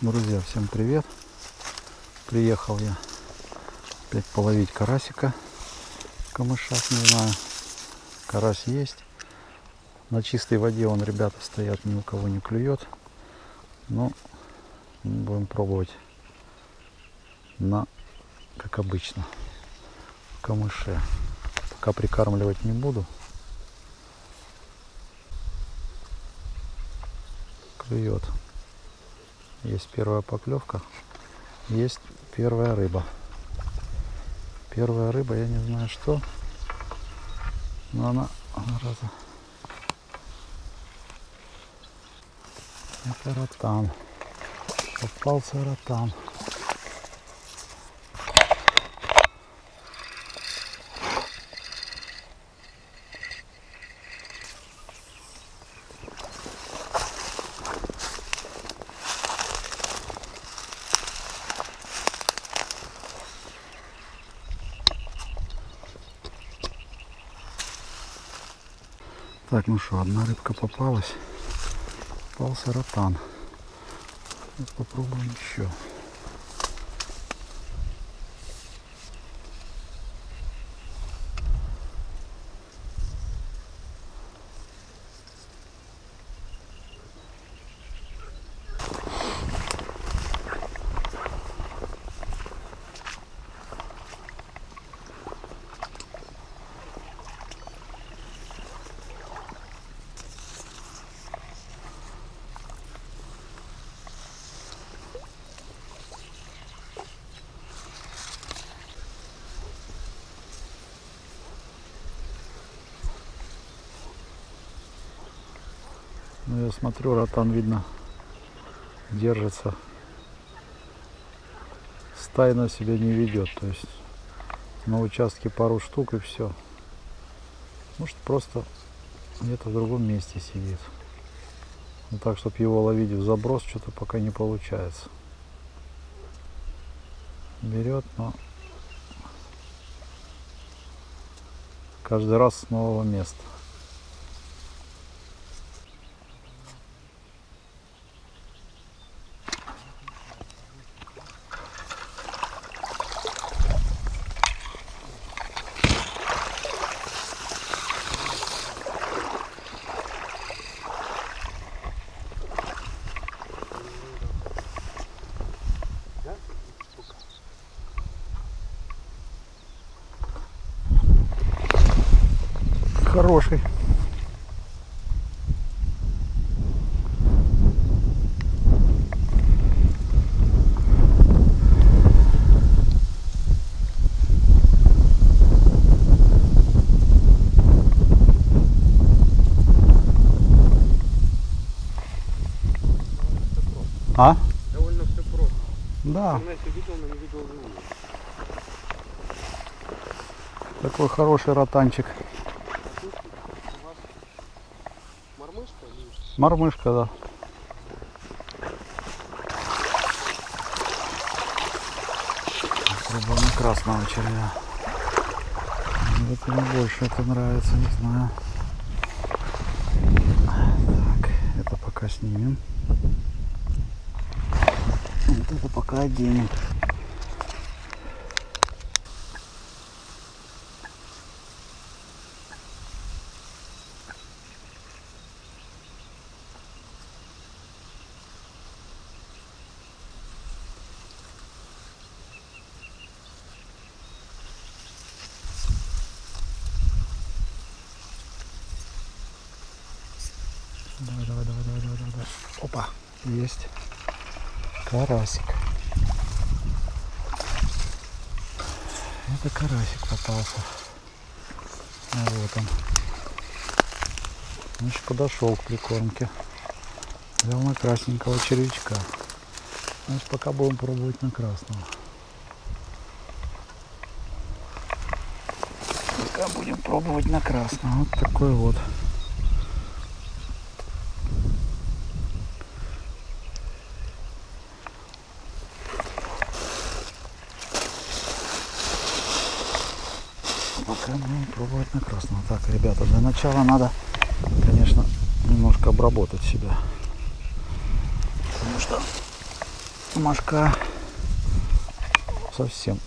Друзья, всем привет! Приехал я опять половить карасика в камышах, не знаю. Карась есть. На чистой воде он, ребята, стоят, ни у кого не клюет. Но будем пробовать на, как обычно, камыше. Пока прикармливать не буду. Клюет. Есть первая поклевка, есть первая рыба. Первая рыба, я не знаю что, но она, зараза, это ротан. Попался ротан. Так, ну что, одна рыбка попалась. Попался ротан. Сейчас попробуем еще. Ну, я смотрю, ротан, видно, держится. Стайно себя не ведет. То есть на участке пару штук и все. Может, просто где-то в другом месте сидит. Но так, чтобы его ловить в заброс, что-то пока не получается. Берет, но каждый раз с нового места. Хороший. А? Довольно все просто. Да, видел, но не видел такой хороший ротанчик. А тут у вас мормышка или Мормышка, да. Пробуем на красного червя. Это мне больше это нравится, не знаю. Так, это пока снимем. Вот это пока оденем. Давай, давай, давай, давай, давай, давай. Опа, есть. Карасик. Это карасик попался. А вот он. Значит, подошел к прикормке. Взял на красненького червячка. Значит, пока будем пробовать на красного. Пока будем пробовать на красного. Вот такой вот. Пока будем пробовать на красного. Так, ребята, для начала надо, конечно, немножко обработать себя. Потому что мошка совсем.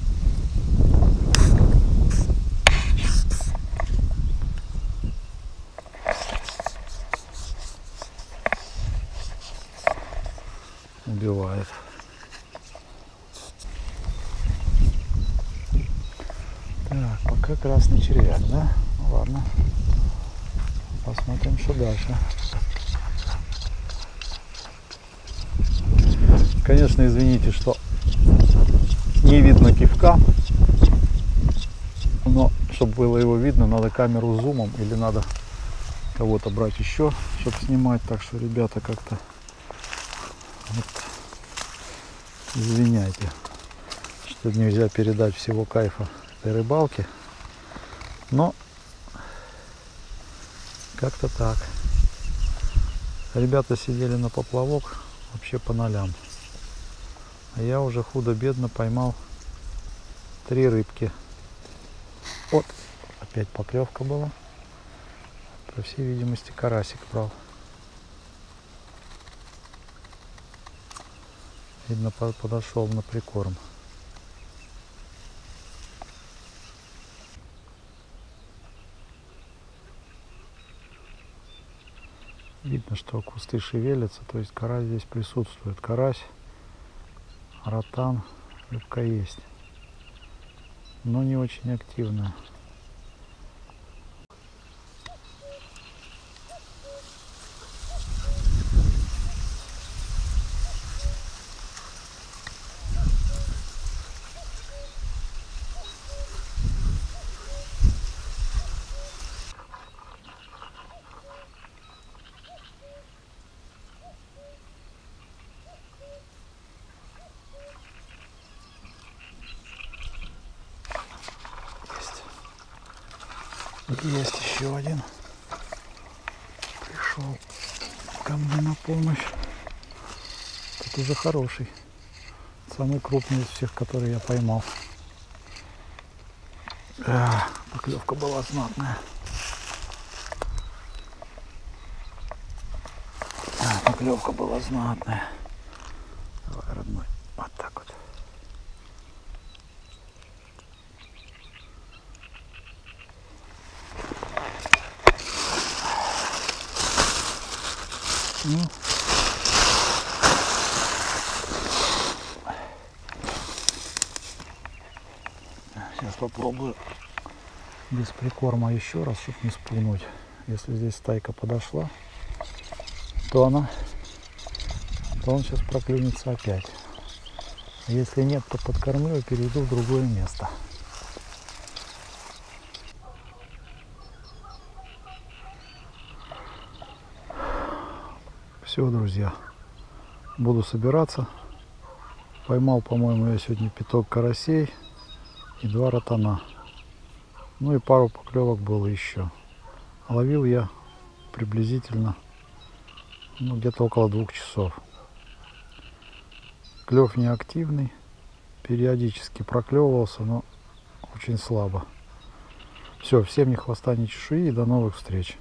Убивает. Так, пока красный червяк, да? Ну ладно. Посмотрим, что дальше. Конечно, извините, что не видно кивка. Но, чтобы было его видно, надо камеру зумом или надо кого-то брать еще, чтобы снимать. Так что, ребята, как-то вот, извиняйте, что нельзя передать всего кайфа этой рыбалки. Но как-то так. Ребята сидели на поплавок вообще по нолям. А я уже худо-бедно поймал три рыбки. Вот, опять поклевка была. По всей видимости, карасик брал. Видно, по- подошел на прикорм. Видно, что кусты шевелятся, то есть карась здесь присутствует. Карась, ротан, рыбка есть. Но не очень активная. Есть. Еще один. Пришел ко мне на помощь. Тут уже хороший. Самый крупный из всех, которые я поймал. А, поклевка была знатная. А, поклевка была знатная. Давай, родной. Вот так вот. Ну. Сейчас попробую без прикорма еще раз, чтобы не спугнуть. Если здесь стайка подошла, то она, то он сейчас проклюнется опять. Если нет, то подкормлю и перейду в другое место. Все, друзья, буду собираться. Поймал, по-моему, я сегодня пяток карасей и два ротана. Ну и пару поклевок было еще. Ловил я приблизительно ну, где-то около двух часов. Клев не активный, периодически проклевывался, но очень слабо. Все, всем ни хвоста, ни чешуи и до новых встреч.